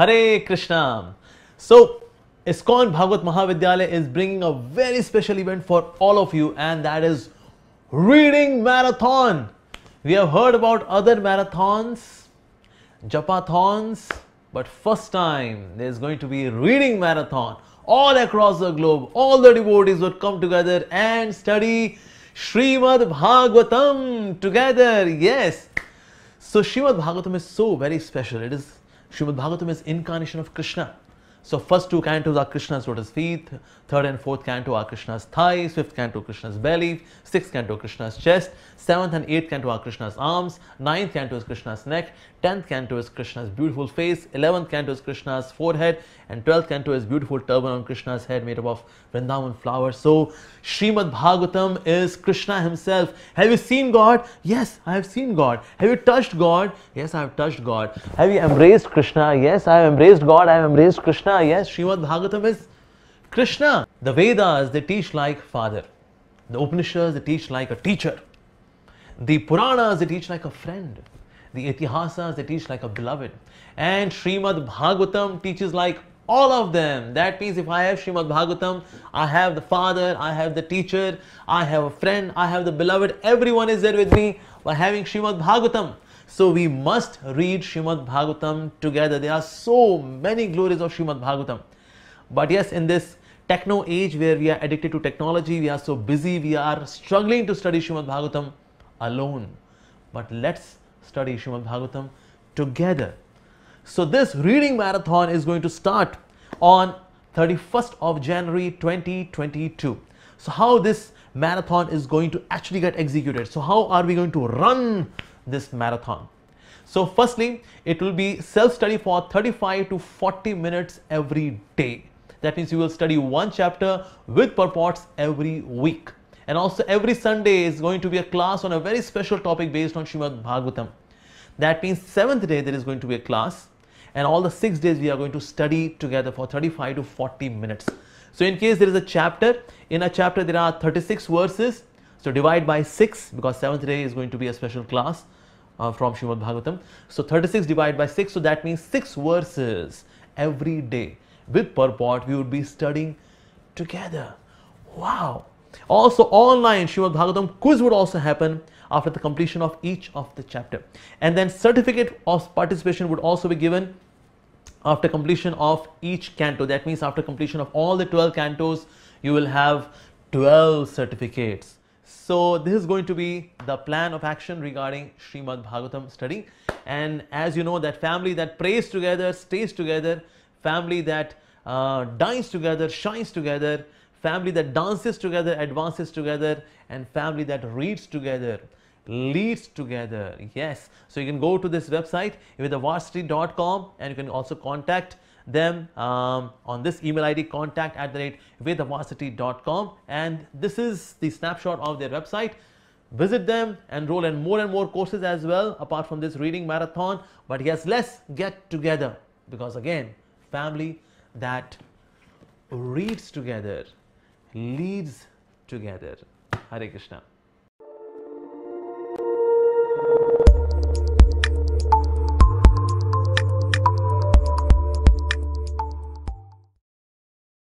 Hare Krishna. So, ISKCON Bhagavata Mahavidyalaya is bringing a very special event for all of you, and that is reading marathon. We have heard about other marathons, japathons, but first time there's going to be reading marathon all across the globe. All the devotees would come together and study Srimad Bhagavatam together. Yes. So Srimad Bhagavatam is so very special. It is Srimad Bhagavatam is incarnation of Krishna. So first two cantos are Krishna's lotus feet, third and fourth canto are Krishna's thighs, fifth canto Krishna's belly, sixth canto Krishna's chest, seventh and eighth canto are Krishna's arms, ninth canto is Krishna's neck, tenth canto is Krishna's beautiful face, eleventh canto is Krishna's forehead, and twelfth canto is beautiful turban on Krishna's head made up of Vrindavan flowers. So Srimad Bhagavatam is Krishna himself. Have you seen God? Yes, I have seen God. Have you touched God? Yes, I have touched God. Have you embraced Krishna? Yes, I have embraced God. I have embraced Krishna. Yes, Srimad Bhagavatam is Krishna. The Vedas, they teach like father. The Upanishads, they teach like a teacher. The Puranas, they teach like a friend. The Itihasas, they teach like a beloved. And Srimad Bhagavatam teaches like all of them. That means if I have Srimad Bhagavatam, I have the father, I have the teacher, I have a friend, I have the beloved. Everyone is there with me by having Srimad Bhagavatam. So we must read Srimad Bhagavatam together. There are so many glories of Srimad Bhagavatam. But yes, in this techno age where we are addicted to technology, we are so busy, we are struggling to study Srimad Bhagavatam alone. But let's study Srimad Bhagavatam together. So this reading marathon is going to start on 31st of January 2022. So how this marathon is going to actually get executed. So how are we going to run this marathon? So firstly, it will be self-study for 35 to 40 minutes every day. That means you will study one chapter with purports every week. And also every Sunday is going to be a class on a very special topic based on Srimad Bhagavatam. That means seventh day there is going to be a class and all the six days we are going to study together for 35 to 40 minutes. So in case there is a chapter, in a chapter there are 36 verses. So divide by 6 because seventh day is going to be a special class uh, from Srimad Bhagavatam. So 36 divided by 6, so that means 6 verses every day. With purport, we would be studying together. Wow! Also online Srimad Bhagavatam quiz would also happen after the completion of each of the chapter. And then certificate of participation would also be given after completion of each canto. That means after completion of all the 12 cantos, you will have 12 certificates. So this is going to be the plan of action regarding Srimad Bhagavatam study. And as you know that family that prays together, stays together, family that uh, dines together, shines together, family that dances together, advances together, and family that reads together leads together. Yes. So you can go to this website vedavarsity.com and you can also contact them um, on this email ID contact at the rate vedavarsity.com and this is the snapshot of their website. Visit them, enroll in more and more courses as well apart from this reading marathon. But yes, let's get together because again, family that reads together leads together. Hare Krishna.